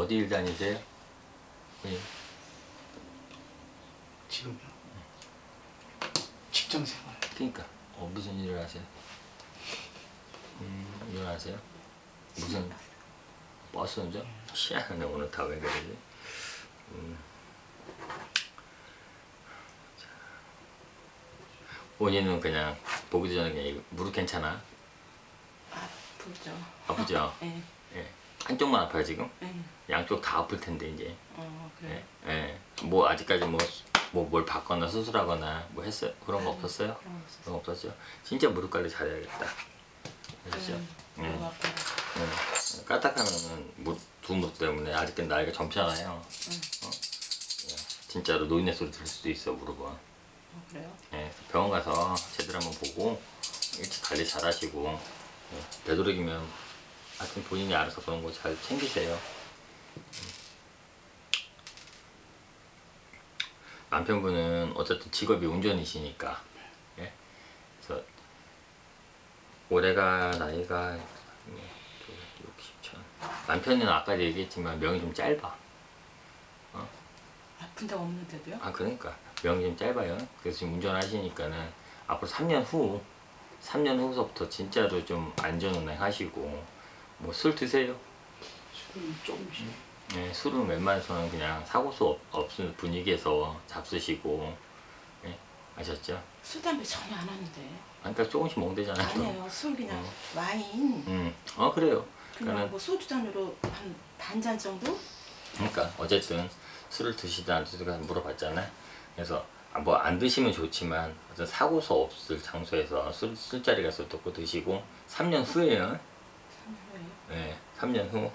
어디 일 다니세요? 예. 지금요. 직장 생활. 그러니까 어, 무슨 일을 하세요? 음, 일 하세요? 무슨 버스 운전? 희한하네 오늘 다 왜 그러지? 음. 자. 본인은 그냥 보기 전에 그냥 무릎 괜찮아? 아프죠. 아프죠? 예. 예. 한쪽만 아파요 지금? 예. 양쪽 다 아플 텐데 이제. 어 그래. 예. 예. 뭐 아직까지 뭐 뭐 뭘 받거나 수술하거나 뭐 했어요? 그런 거 아니, 없었어요? 그런 거 없었어요. 그런 거 없었죠? 진짜 무릎 관리 잘해야겠다. 그렇죠? 너무 아파요. 네. 까딱하면은 무- 두 무릎 때문에 아직은 나이가 젊잖아요. 어? 예. 진짜로 노인네 소리 들을 수도 있어 무릎은. 어, 그래요? 예. 그래서 병원 가서 제대로 한번 보고 일찍 관리 잘 하시고 예. 되도록이면 하여튼 본인이 알아서 그런 거 잘 챙기세요. 음. 남편분은 어쨌든 직업이 운전이시니까 예. 그래서 올해가 나이가 60천 남편은 아까 얘기했지만 명이 좀 짧아 아픈 데 없는데도요? 아 그러니까 명이 좀 짧아요 그래서 지금 운전하시니까는 앞으로 3년 후 3년 후서부터 진짜로 좀 안전운행 하시고 뭐 술 드세요? 술은 조금씩. 네, 술은 웬만해서는 그냥 사고수 없, 없는 분위기에서 잡수시고 예, 아셨죠? 술 담배 전혀 안 하는데. 아, 그러니까 조금씩 또. 아니에요. 술 그냥 어. 와인. 음, 어 그래요 그냥 그러니까는 뭐 소주 잔으로 한 반 잔 정도? 그러니까 어쨌든 술을 드시든 안 드시든 물어봤잖아. 그래서 뭐 안 드시면 좋지만 어떤 사고서 없을 장소에서 술, 술자리 가서 듣고 드시고 3년 후에요. 네. 네, 3년 후.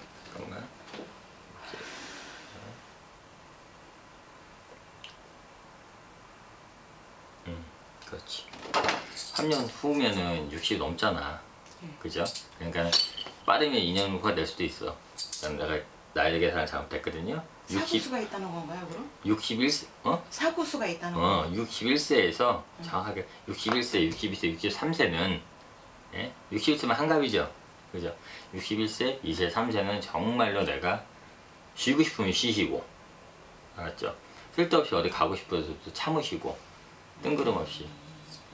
음, 그렇지. 3년 후면은 60 넘잖아. 그죠? 그러니까 빠르면 2년 후가 될 수도 있어. 내가 나이 계산을 잘못했거든요. 60, 사고수가 있다는 건가요, 그럼? 61세, 어? 사고수가 있다는 어, 거. 61세에서 정확하게 61세, 62세, 63세는 예? 61세면 한갑이죠. 그죠? 61세, 2세, 3세는 정말로 내가 쉬고 싶으면 쉬시고 알았죠? 쓸데없이 어디 가고 싶어서 또 참으시고 뜬구름 없이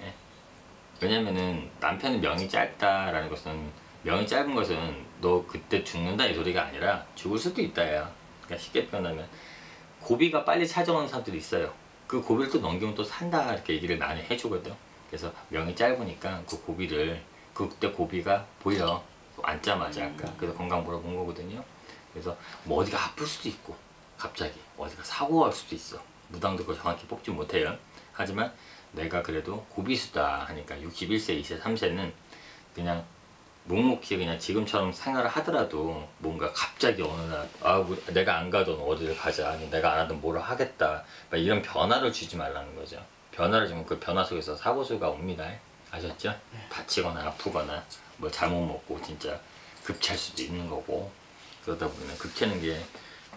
예? 왜냐면은 남편의 명이 짧다라는 것은 명이 짧은 것은 너 그때 죽는다 이 소리가 아니라 죽을 수도 있다 야 그러니까 쉽게 표현하면 고비가 빨리 찾아오는 사람들이 있어요. 그 고비를 또 넘기면 또 산다 이렇게 얘기를 많이 해주거든. 그래서 명이 짧으니까 그 고비를 그때 고비가 보여 앉자마자 아까 그래서 건강 물어본 거거든요. 그래서 뭐 어디가 아플 수도 있고 갑자기 어디가 사고가 할 수도 있어. 무당도 그걸 정확히 뽑지 못해요. 하지만 내가 그래도 고비수다 하니까 61세, 2세, 3세는 그냥 묵묵히 그냥 지금처럼 생활을 하더라도 뭔가 갑자기 어느 날 아, 뭐 내가 안 가던 어디를 가자 아니 내가 안 하던 뭐를 하겠다 막 이런 변화를 주지 말라는 거죠 변화를 주면 그 변화 속에서 사고수가 옵니다 아셨죠? 다치거나 아프거나 뭐 잘못 먹고 진짜 급체할 수도 있는 거고 그러다 보면 급체는 게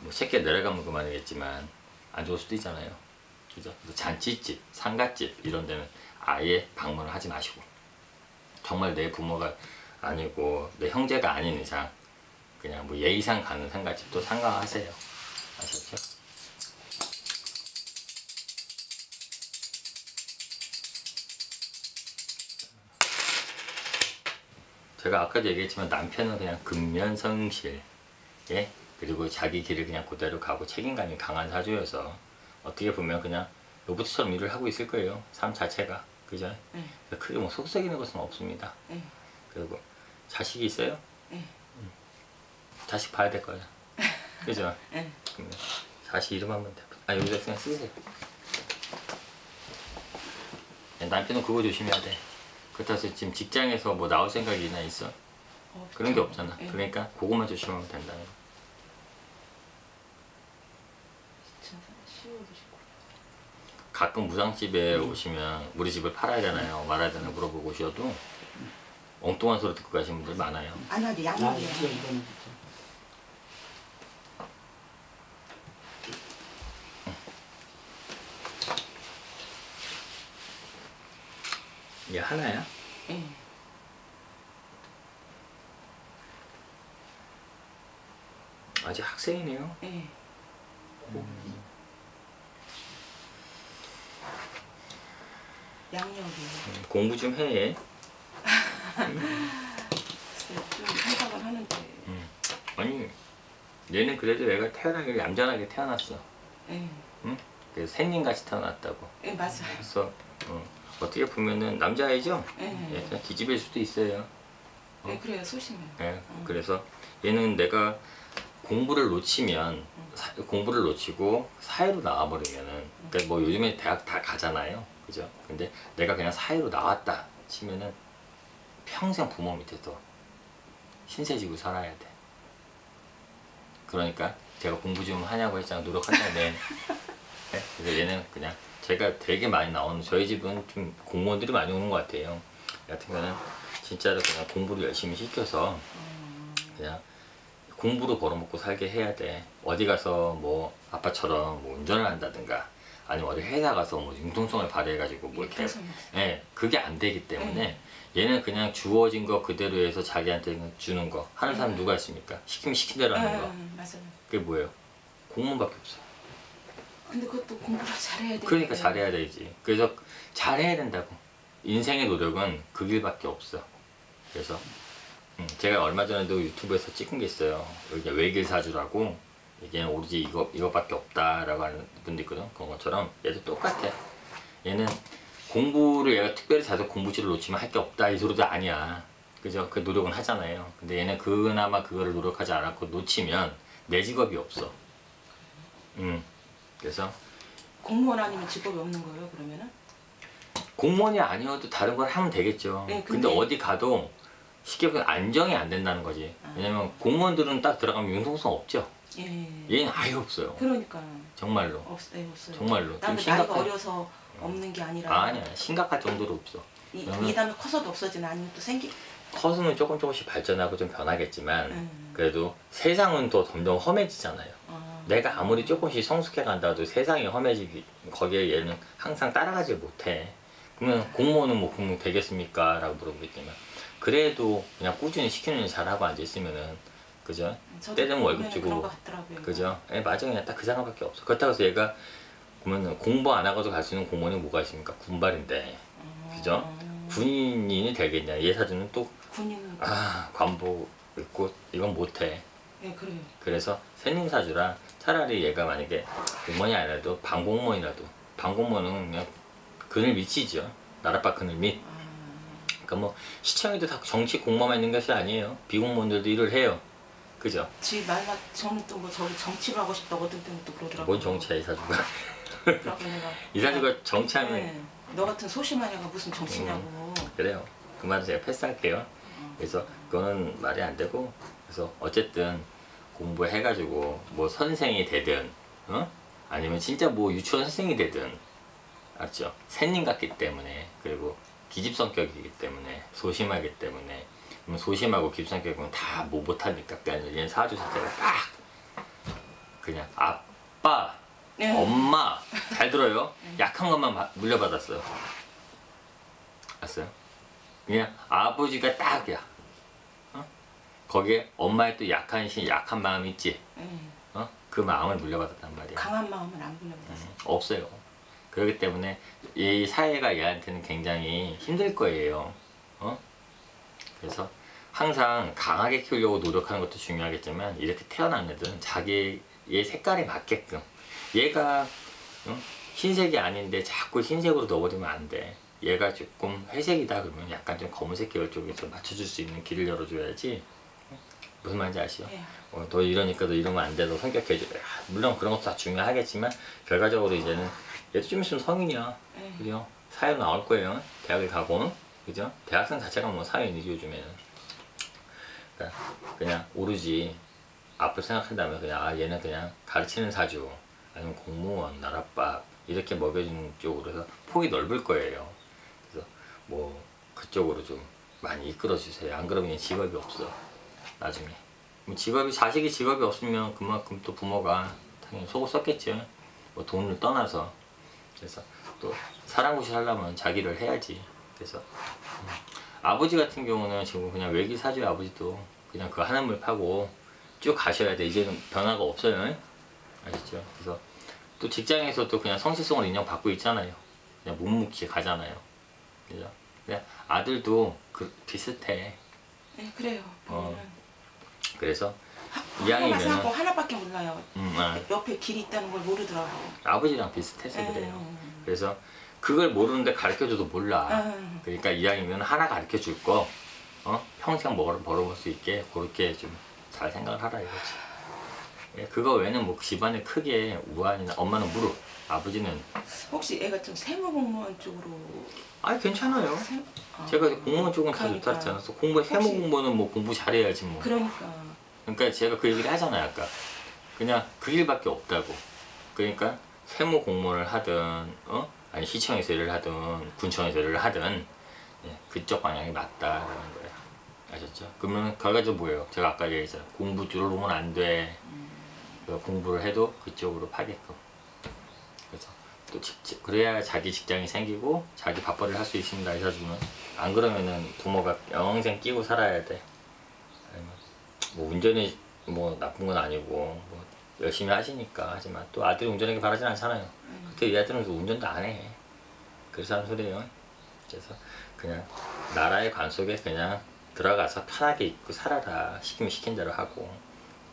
뭐 새끼 내려가면 그만이겠지만 안 좋을 수도 있잖아요 그죠? 잔치집, 상가집 이런 데는 아예 방문을 하지 마시고 정말 내 부모가 아니고 내 형제가 아닌 이상 그냥 뭐 예의상 가는 상가집도 상가하세요. 제가 아까도 얘기했지만 남편은 그냥 근면성실 예 그리고 자기 길을 그냥 그대로 가고 책임감이 강한 사주여서 어떻게 보면 그냥 로봇처럼 일을 하고 있을 거예요 삶 자체가 그죠? 네. 크게 뭐 속썩이는 것은 없습니다. 네. 그리고 자식이 있어요? 네. 자식 봐야 될 거야. 그죠? 네. 그러면 자식 이름 한번 대. 아 여기다 그냥 쓰세요. 야, 남편은 그거 조심해야 돼. 그렇다고 해서 지금 직장에서 뭐 나올 생각이나 있어? 어, 그런 게 없잖아. 네. 그러니까 그것만 조심하면 된다는 거. 10월 29일. 가끔 무상집에 오시면 우리 집을 팔아야 되나요? 말아야 되나 물어보고 오셔도 엉뚱한 소리 듣고 가시는 분들 많아요. 아니, 근데 아, 양말이야. 이 이게 하나야? 예. 아직 학생이네요. 예. 양력이요. 음, 공부 좀 해. 좀 생각을 하는데. 음. 아니 얘는 그래도 얘가 태어나길 얌전하게 태어났어. 예. 응? 그래서 샌님같이 태어났다고. 예 맞아요. 그래서 어, 어떻게 보면은 남자아이죠? 예. 예, 기집일 수도 있어요. 예 그래요 소심해요. 예, 그래서 얘는 내가 공부를 놓치면 사- 공부를 놓치고 사회로 나와버리면은 그러니까 뭐 요즘에 대학 다 가잖아요, 그죠? 근데 내가 그냥 사회로 나왔다 치면은 평생 부모 밑에서 신세지고 살아야 돼. 그러니까 제가 공부 좀 하냐고 했잖아, 노력한다네. 네? 그래서 얘는 그냥 제가 되게 많이 나오는 저희 집은 좀 공무원들이 많이 오는 것 같아요. 같은 경우는 진짜로 그냥 공부를 열심히 시켜서 그냥 공부로 벌어먹고 살게 해야 돼. 어디 가서 뭐 아빠처럼 뭐 운전을 한다든가 아니면 어디 회사 가서 뭐 융통성을 발휘해가지고 뭐 이렇게 예 그게 안 되기 때문에 얘는 그냥 주어진 거 그대로 해서 자기한테 주는 거 하는 사람 누가 있습니까? 시키면 시킨 대로 하는 거 예, 맞아요. 그게 뭐예요? 공무원밖에 없어. 근데 그것도 공부를 잘해야 돼. 그러니까 잘해야 되지. 그래서 잘해야 된다고. 인생의 노력은 그 길밖에 없어. 그래서 음, 제가 얼마 전에도 유튜브에서 찍은 게 있어요. 여기 외길 사주라고 이게 오로지 이거 이거밖에 없다라고 하는 분도 있거든. 그런 것처럼 얘도 똑같아. 얘는 공부를 얘가 특별히 자서 공부지를 놓치면 할 게 없다 이 소리도 아니야. 그죠? 그 노력은 하잖아요. 근데 얘는 그나마 그거를 노력하지 않았고 놓치면 내 직업이 없어. 음. 그래서 공무원 아니면 직업이 없는 거예요 그러면은? 공무원이 아니어도 다른 걸 하면 되겠죠. 네, 근데, 근데- 어디 가도 쉽게 보면 안정이 안 된다는 거지. 아. 왜냐면 공무원들은 딱 들어가면 융통성 없죠. 예. 얘는 아예 없어요. 그러니까 정말로. 없, 예, 없어요. 정말로. 나는 좀 나이가 심각한- 어려서 없는 게 아니라 아니야. 심각할 정도로 없어. 이, 그러면- 이 다음에 커서도 없어지는 아니면 또 생기 커서는 조금 조금씩 발전하고 좀 변하겠지만 음. 그래도 세상은 또 점점 험해지잖아요. 아, 내가 아무리 조금씩 성숙해 간다도 세상이 험해지기 거기에 얘는 항상 따라가지 못해. 그러면 공무원은 뭐 공무원 되겠습니까? 라고 물어보겠지만 그래도 그냥 꾸준히 시키는 일 잘하고 앉아있으면은 그죠? 저도 때되면 월급 보면은 주고. 그죠? 예, 맞아 그냥 딱 그 생각밖에 없어. 그렇다고 해서 얘가 그러면 공부 안 하고도 갈 수 있는 공무원이 뭐가 있습니까? 군발인데 아, 그죠? 군인이 되겠냐? 얘 사주는 또 군인 아, 관복 있고 이건 못해. 예 그래요. 그래서 새님 사주라 차라리 얘가 만약에 공무원이 아니라도 방공무원이라도 방공무원은 그냥 그늘 밑이죠. 나라바 그늘 밑. 아, 그러니까 뭐 시청에도 다 정치 공무원만 있는 것이 아니에요. 비공무원들도 일을 해요. 그죠? 지 말라 저는 또 뭐 저기 정치를 하고 싶다고 어떤 또 그러더라고요. 뭔 정치야 이 사주가. 그래갖고 내가 이 사주가 정치하면 네, 너 같은 소심한 애가 무슨 정치냐고. 음. 그래요. 그 말은 제가 패스할게요. 그래서 그거는 말이 안 되고 그래서 어쨌든 공부해가지고 뭐 선생이 되든 어? 아니면 진짜 뭐 유치원 선생이 되든 알죠? 새님 같기 때문에 그리고 기집 성격이기 때문에 소심하기 때문에 소심하고 기집 성격은 다 뭐 못하니까 그냥 얘는 사주 자체가 딱 그냥 아빠 네. 엄마 잘 들어요. 약한 것만 바- 물려받았어요. 알았어요? 그냥 아버지가 딱이야. 어? 거기에 엄마의 또 약한 신, 약한 마음 있지. 예, 어? 그 마음을 물려받았단 말이야. 강한 마음은 안 불려받았어요. 음, 없어요. 그렇기 때문에 이 사회가 얘한테는 굉장히 힘들 거예요. 어? 그래서 항상 강하게 키우려고 노력하는 것도 중요하겠지만 이렇게 태어난 애들은 자기의 색깔에 맞게끔 얘가 어? 흰색이 아닌데 자꾸 흰색으로 넣어버리면 안 돼. 얘가 조금 회색이다 그러면 약간 좀 검은색 계열 쪽에서 맞춰줄 수 있는 길을 열어줘야지. 어? 무슨 말인지 아시죠? 예. 어, 너 이러니까 너 이러면 안 돼. 너 성격 개조. 야, 물론 그런 것도 다 중요하겠지만 결과적으로 이제는 얘도 좀 있으면 성인이야. 예. 그죠? 사회로 나올 거예요. 대학을 가고. 그죠? 대학생 자체가 뭐 사회인이지 요즘에는. 그러니까 그냥 오로지 앞을 생각한다면 그냥 아 얘는 그냥 가르치는 사주 아니면 공무원, 나라밥 이렇게 먹여주는 쪽으로 해서 폭이 넓을 거예요. 그래서 뭐 그쪽으로 좀 많이 이끌어 주세요. 안 그러면 직업이 없어. 나중에. 뭐 직업이 자식이 직업이 없으면 그만큼 또 부모가 당연히 속을 썼겠죠. 뭐 돈을 떠나서 그래서 또 사랑고시 하려면 자기를 해야지. 그래서 음. 아버지 같은 경우는 지금 그냥 외기 사주의 아버지도 그냥 그 하늘물 파고 쭉 가셔야 돼. 이제는 변화가 없어요. 아시죠? 그래서 또 직장에서도 그냥 성실성을 인정받고 있잖아요. 그냥 묵묵히 가잖아요. 그죠? 그냥 아들도 그 비슷해. 네, 그래요. 어. 그래서 하- 이왕이면은- 하나만 사고 하나밖에 몰라요. 음, 아, 옆에 길이 있다는 걸 모르더라고요. 아버지랑 비슷해서 네. 그래요. 그래서 그걸 모르는데 가르쳐줘도 몰라. 음. 그러니까 이왕이면 하나 가르쳐 줄 거, 어? 평생 벌어, 벌어볼 수 있게 그렇게 좀 잘 생각을 하라 이거지. 예, 그거 외에는 뭐 집안에 크게 우환이나 엄마는 무릎, 아버지는 혹시 애가 좀 세무공무원 쪽으로 아 괜찮아요. 세... 아, 제가 공무원 쪽은 다 좋다. 했잖아. 그래서 공부 세무 혹시- 공부는 뭐 공부 잘해야지 뭐. 그러니까 그러니까 제가 그 얘기를 하잖아요 아까. 그냥 그 일밖에 없다고. 그러니까 세무 공무원을 하든, 어? 아니 시청에서 일을 하든, 군청에서 일을 하든, 예, 그쪽 방향이 맞다라는 거예요. 아셨죠? 그러면 결과적으로 뭐예요? 제가 아까 얘기했잖아요. 공부 줄을 놓으면 안 돼. 그래서 공부를 해도 그쪽으로 파게끔. 그래서 또 직, 그래야 자기 직장이 생기고 자기 밥벌이를 할 수 있습니다. 해서주면 안 그러면은 부모가 영생 끼고 살아야 돼. 뭐 운전이 뭐 나쁜 건 아니고 뭐 열심히 하시니까 하지만 또 아들이 운전하기 바라진 않잖아요. 그때 이 아들은 운전도 안 해. 그래서 하는 소리예요. 그래서 그냥 나라의 관 속에 그냥 들어가서 편하게 있고 살아라 시키면 시킨 대로 하고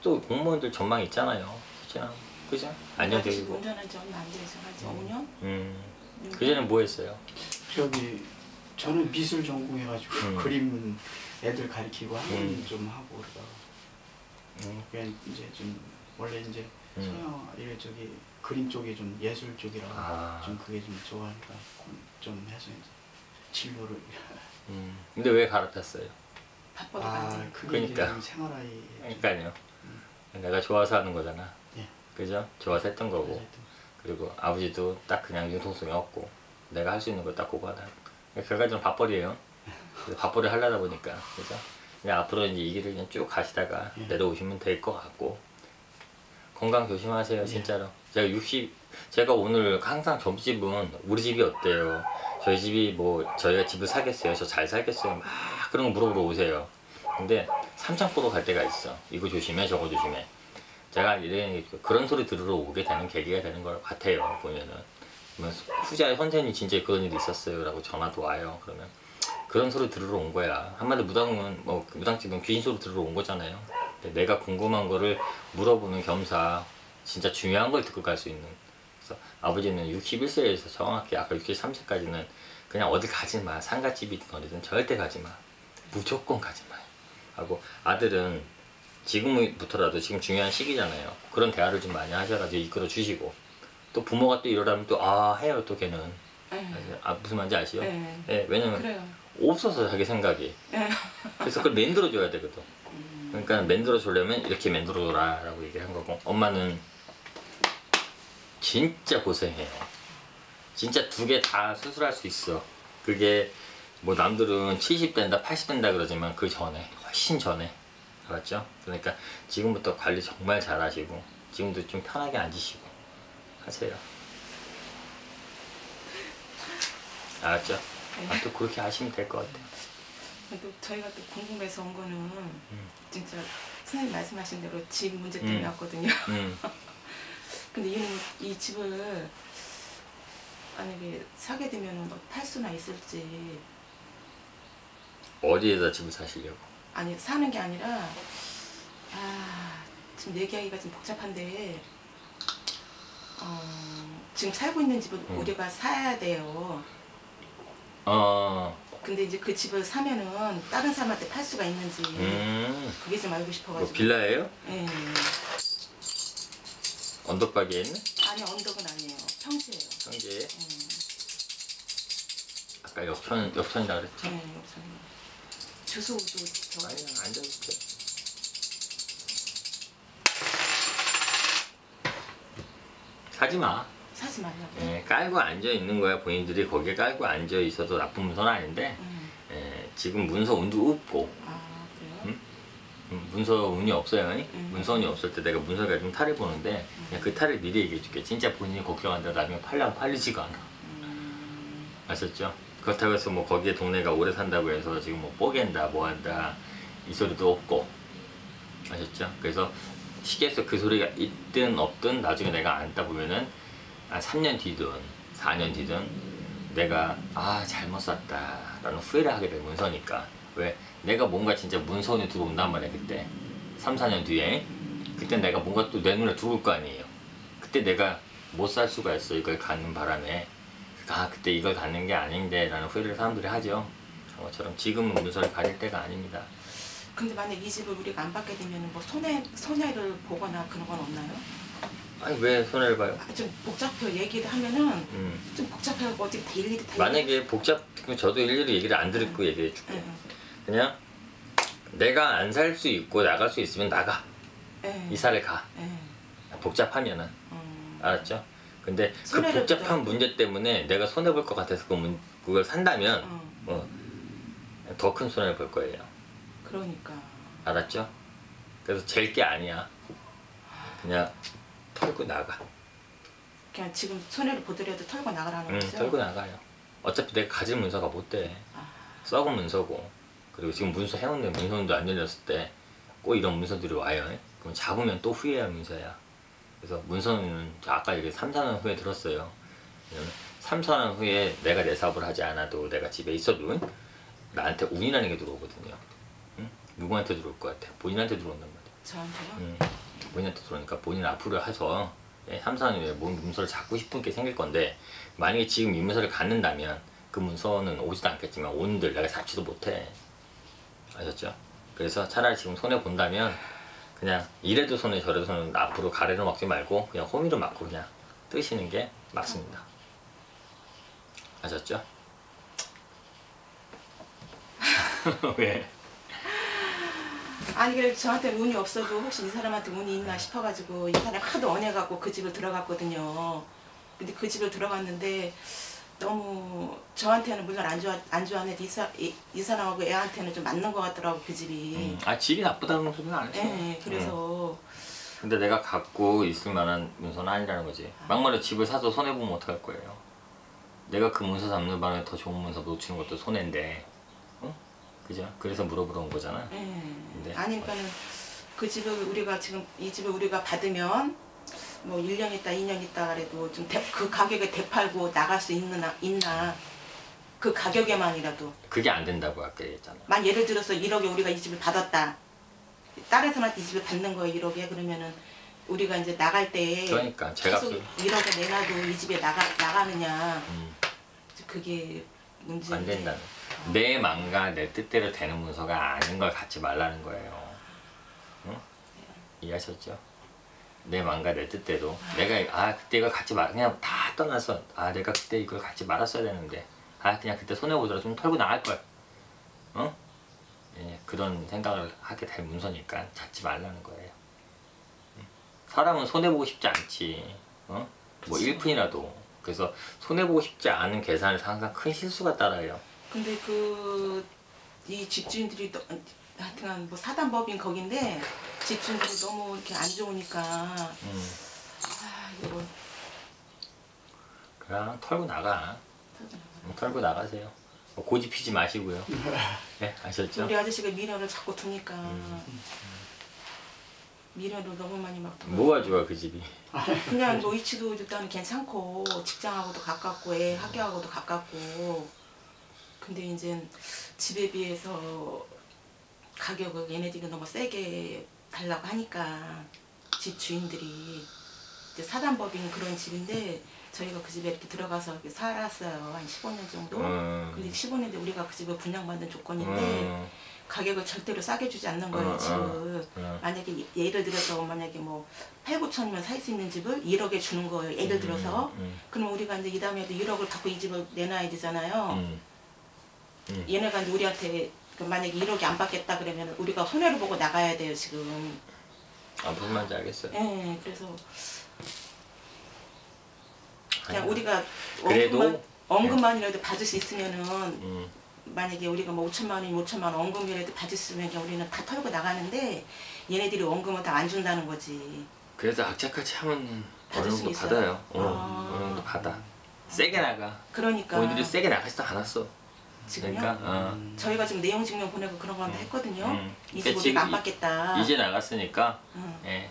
또 공무원들 전망 있잖아요. 그죠? 그죠? 안정적이고. 운전한 지 얼마 안 돼서 한지 5년? 음. 그전에 뭐 했어요? 저기 저는 미술 전공해가지고 음. 그림 애들 가르치고 하는 음. 좀 하고 그러다가 음. 그냥 이제 좀 원래 이제 음. 서양 이래 저기 그림 쪽이 좀 예술 쪽이라 아. 좀 그게 좀 좋아하니까 좀 해서 이제 진로를 음. 근데 왜 갈아탔어요? 밥벌이 아. 그게 그러니까. 좀 생활하에 그러니까요. 내가 좋아서 하는 거잖아. 예. 그죠? 좋아서 했던 거고. 그리고 아버지도 딱 그냥 융통성이 없고 내가 할 수 있는 걸딱 보고 하다. 결과적으로 밥벌이에요. 그래서 밥벌이 하려다 보니까 그죠? 그냥 앞으로 이제 이 길을 그냥 쭉 가시다가 예. 내려오시면 될 것 같고 건강 조심하세요 예. 진짜로. 제가 60 제가 오늘 항상 점집은 우리 집이 어때요? 저희 집이 뭐 저희가 집을 사겠어요? 저 잘 살겠어요? 막 그런 거 물어보러 오세요. 근데 삼창포로 갈 때가 있어. 이거 조심해, 저거 조심해. 제가 이래 그런 소리 들으러 오게 되는 계기가 되는 것 같아요. 보면은 그러면 후자에 선생님 진짜 그런 일이 있었어요 라고 전화도 와요. 그러면 그런 소리 들으러 온 거야. 한마디 무당은 뭐 무당집은 귀신 소리 들으러 온 거잖아요. 내가 궁금한 거를 물어보는 겸사 진짜 중요한 걸 듣고 갈 수 있는. 그래서 아버지는 61세에서 정확히 아까 63세까지는 그냥 어디 가지 마. 상가집이든 어디든 절대 가지 마. 무조건 가지 마. 하고 아들은 지금부터라도 지금 중요한 시기잖아요. 그런 대화를 좀 많이 하셔가지고 이끌어 주시고 또 부모가 또 이러라면 또 아 해요 또 걔는 네. 아 무슨 말인지 아시죠? 네. 예, 왜냐면 그래요. 없어서 자기 생각이 네. 그래서 그걸 만들어 줘야 되거든. 그러니까 만들어 주려면 이렇게 만들어 줘라 라고 얘기를 한 거고 엄마는 진짜 고생해요. 진짜 두 개 다 수술할 수 있어. 그게 뭐 남들은 70 된다, 80 된다 그러지만 그 전에 훨씬 전에 알았죠? 그러니까 지금부터 관리 정말 잘 하시고 지금도 좀 편하게 앉으시고 하세요. 알았죠? 아, 또 그렇게 하시면 될 것 같아요. 또 저희가 또 궁금해서 온 거는 진짜 선생님 말씀하신 대로 집 문제 때문에 음. 왔거든요. 음. 근데 이는 이 집을 만약에 사게 되면 뭐팔 수나 있을지 어디에다 집을 사시려고? 아니 사는 게 아니라 아 지금 얘기하기가 좀 복잡한데 어, 지금 살고 있는 집을 음. 우리가 사야 돼요. 어, 근데 이제 그 집을 사면은 다른 사람한테 팔 수가 있는지 음, 그게 좀 알고 싶어가지고. 뭐 빌라예요? 예. 언덕박이에 있는? 아니 언덕은 아니에요. 평지예요. 형제. 음. 아까 역천 역천이라 그랬죠? 네, 우 선 주소도 저 아니 앉아주세요. 사지 마. 사지 말라고. 예, 깔고 앉아 있는 거야. 본인들이 거기에 깔고 앉아 있어도 나쁜 문서는 아닌데 음. 예, 지금 문서 운도 없고 아 그래요? 음? 음, 문서 운이 없어요. 음. 문서 운이 없을 때 내가 문서가 좀 탈을 보는데 그냥 그 탈을 미리 얘기해 줄게. 진짜 본인이 걱정한다 나중에 팔려면 팔리지가 않아. 음. 아셨죠? 그렇다고 해서 뭐 거기에 동네가 오래 산다고 해서 지금 뭐 뽀갠다 뭐 한다 이 소리도 없고 아셨죠? 그래서 시계에서 그 소리가 있든 없든 나중에 내가 안다 보면은 한 3년 뒤든 4년 뒤든 내가 아 잘못 샀다 라는 후회를 하게 될 문서니까. 왜? 내가 뭔가 진짜 문서원이 들어온단 말이야 그때. 3, 4년 뒤에. 그때 내가 뭔가 또 내 눈에 들어올 거 아니에요. 그때 내가 못 살 수가 있어 이걸 갖는 바람에 아 그때 이걸 갖는 게 아닌데 라는 후회를 사람들이 하죠. 저처럼 지금은 문서를 가질 때가 아닙니다. 근데 만약 이 집을 우리가 안 받게 되면 뭐 손해 손해를 보거나 그런 건 없나요? 아니 왜 손해를 봐요? 아, 좀 복잡해 얘기를 하면은 음. 좀 복잡해갖고 어떻게 다 일일이 다 만약에 복잡 저도 일일이 얘기를 안 듣고 얘기해 줄게 예, 그냥 내가 안 살 수 있고 나갈 수 있으면 나가. 예, 이사를 가. 예, 복잡하면은. 음, 알았죠? 근데 그 복잡한. 문제 때문에 내가 손해 볼 것 같아서 그 문, 그걸 산다면 음, 어, 더큰 손해를 볼 거예요. 그러니까. 알았죠? 그래서 잴 게 아니야. 그냥 털고 나가. 그냥 지금 손해를 보더라도 털고 나가라는 응 거죠? 털고 나가요. 어차피 내가 가진 문서가 못 돼. 아, 썩은 문서고. 그리고 지금 문서 해놓는데 문서도 안 열렸을 때 꼭 이런 문서들이 와요. 그럼 잡으면 또 후회할 문서야 그래서 문서는 아까 얘기 3, 4년 후에 들었어요 왜냐면 3, 4년 후에 내가 내 사업을 하지 않아도 내가 집에 있어도 나한테 운이라는 게 들어오거든요 응? 누구한테 들어올 것 같아? 본인한테 들어온단 말이야 저한테요? 음, 본인한테 들어오니까 본인 앞으로 해서 3, 4년 후에 뭔 문서를 잡고 싶은 게 생길 건데 만약에 지금 이 문서를 갖는다면 그 문서는 오지도 않겠지만 온들 내가 잡지도 못해 아셨죠? 그래서 차라리 지금 손해 본다면 그냥 이래도 손해 저래도 손해 앞으로 가래로 막지 말고 그냥 호미로 막고 그냥 뜨시는 게 맞습니다 아셨죠? 왜? 아니 그래 저한테 운이 없어도 혹시 이 사람한테 운이 있나 싶어가지고 이 사람 하도 언해갖고 그 집을 들어갔거든요. 근데 그 집을 들어갔는데 너무 저한테는 물론 안 좋아 안 좋아하는데 이, 사, 이, 이 사람하고 애한테는 좀 맞는 것 같더라고 그 집이. 음, 아 집이 나쁘다는 소리는 안 했어 예, 그래서 근데 내가 갖고 있을 만한 문서는 아니라는 거지. 막말로 집을 사서 손해 보면 어떡할 거예요? 내가 그 문서 잡는 바람에 더 좋은 문서 놓치는 것도 손해인데, 어? 그죠? 그래서 물어보러 온 거잖아. 예. 네. 아니 그러니까는 그 집을 우리가 지금 이 집을 우리가 받으면 뭐 1년 있다 2년 있다 그래도 좀 그 가격에 되팔고 나갈 수 있나 있나 그 가격에만이라도 그게 안 된다고 아까 얘기했잖아. 만 예를 들어서 1억에 우리가 이 집을 받았다. 사람한테 이 집을 받는 거예요 1억에 그러면은 우리가 이제 나갈 때 그러니까 제가 계속 그- 1억에 내놔도 이 집에 나가 나가느냐 음, 그게 문제인데 안 된다는. 내 마음과 내 뜻대로 되는 문서가 아닌 걸 갖지 말라는 거예요. 응? 이해하셨죠? 내내 뜻대로 내가 아 그때 이걸 갖지 말 그냥 다 떠나서 아 내가 그때 이걸 갖지 말았어야 되는데 아 그냥 그때 손해 보더라도 좀 털고 나갈 걸. 어? 예, 그런 생각을 하게 될 문서니까 찾지 말라는 거예요. 응? 사람은 손해 보고 싶지 않지. 어? 뭐 그치. 1푼이라도. 그래서 손해 보고 싶지 않은 계산에서 항상 큰 실수가 따라요. 근데 그 이 집주인들이 또 하여튼간 뭐 사단법인 거긴데 집주인들이 너무 이렇게 안 좋으니까 음, 아 이거 그냥 털고 나가. 음, 털고 나가세요. 뭐 고집 피지 마시고요. 네, 아셨죠? 우리 아저씨가 미련을 자꾸 두니까 음. 미련을 너무 많이 막 두고 뭐가 좋아 그 집이? 그냥 뭐 위치도 일단 괜찮고 직장하고도 가깝고 애 학교하고도 가깝고 근데 이제 집에 비해서 가격을 얘네들이 너무 세게 달라고 하니까 집 주인들이 이제 사단법인 그런 집인데 저희가 그 집에 이렇게 들어가서 이렇게 살았어요. 한 15년 정도? 음. 근데 15년인데 우리가 그 집을 분양받는 조건인데 음, 가격을 절대로 싸게 주지 않는 거예요 음, 집을. 음. 만약에 예- 예를 들어서 만약에 뭐 8, 9천이면 살 수 있는 집을 1억에 주는 거예요 예를 들어서. 음, 그럼 우리가 이제 이 다음에도 1억을 갖고 이 집을 내놔야 되잖아요. 음, 음. 얘네가 이제 우리한테 그 만약에 1억이 안 받겠다 그러면 우리가 손해를 보고 나가야 돼요 지금 아 무슨 말인지 알겠어요. 예 그래서 그냥 아니, 우리가 그래도- 원금만, 원금만 이라도 받을 수 있으면은 음, 만약에 우리가 뭐 5천만 원이면 5천만 원 원금이라도 받을 수 있으면 우리는 다 털고 나가는데 얘네들이 원금을 다 안 준다는 거지 그래서 악착같이 하면 어느 정도? 받아요. 어, 아. 어느 정도 받아. 세게 나가. 그러니까 오늘이 세게 나가지도 않았어. 지금요? 그러니까 어. 음. 저희가 지금 내용 증명 보내고 그런 거 한다 했거든요. 음. 이 집을 안 이- 받겠다. 이제 나갔으니까 응. 예,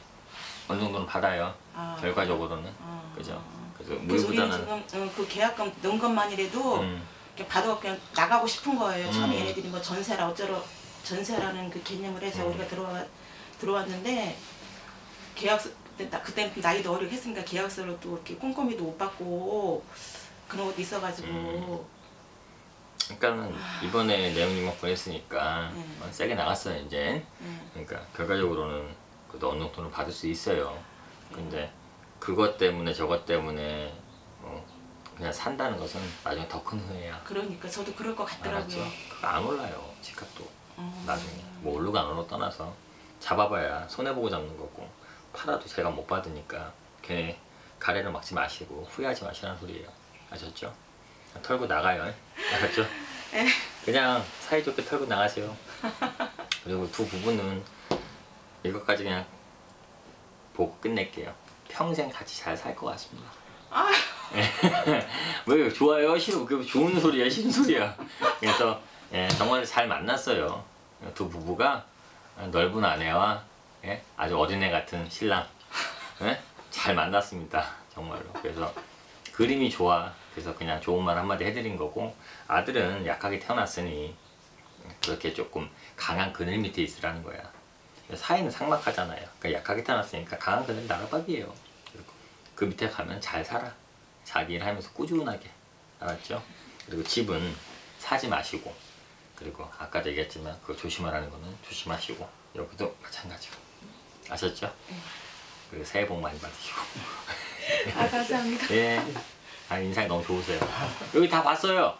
어느 정도는 받아요. 아. 결과적으로는 아. 그죠. 그래서 우리는 물보다는 지금 응, 그 계약금 넣은 것만이라도 음, 받아 그냥 나가고 싶은 거예요. 처음에 음. 얘네들이 뭐 전세라 어쩌러 전세라는 그 개념을 해서 음. 우리가 들어와 들어왔는데 계약서 그때 좀 나이도 어리고 했으니까 계약서를 또 이렇게 꼼꼼히도 못 받고 그런 것도 있어가지고 음. 그러니까는 이번에 내용 증명 보냈으니까 음. 어, 세게 나갔어요 이제. 음. 그러니까 결과적으로는 그래도 어느 정도는 받을 수 있어요. 근데 그것 때문에 저것 때문에 어, 그냥 산다는 것은 나중에 더 큰 후회야. 그러니까 저도 그럴 것? 같더라고요. 안 올라요 집값도 음. 나중에 뭐 오르고 안 오르고 떠나서 잡아봐야 손해 보고 잡는 거고 팔아도 제가 못 받으니까 괜히 가래를 막지 마시고 후회하지 마시라는 소리예요. 아셨죠? 털고 나가요. 알았죠? 에. 그냥 사이좋게 털고 나가세요. 그리고 두 부부는 이것까지 그냥 보고 끝낼게요. 평생 같이 잘 살 것 같습니다. 아, 왜 좋아요? 싫어? 그 좋은 소리야, 싫은 소리야. 그래서 예, 정말 잘 만났어요. 두 부부가 넓은 아내와 예, 아주 어린애 같은 신랑 예? 잘 만났습니다. 정말로. 그래서 그림이 좋아. 그래서 그냥 좋은 말 한마디 해드린 거고 아들은 약하게 태어났으니 그렇게 조금 강한 그늘 밑에 있으라는 거야. 사이는 삭막하잖아요. 그러니까 약하게 태어났으니까 강한 그늘 나라밥이에요. 그 밑에 가면 잘 살아. 자기 일 하면서 꾸준하게. 알았죠? 그리고 집은 사지 마시고. 그리고 아까도 얘기했지만 그거 조심하라는 거는 조심하시고. 여기도 마찬가지고. 아셨죠? 그리고 새해 복 많이 받으시고. 아 감사합니다. 예. 아, 인상이 너무 좋으세요. 여기 다 봤어요.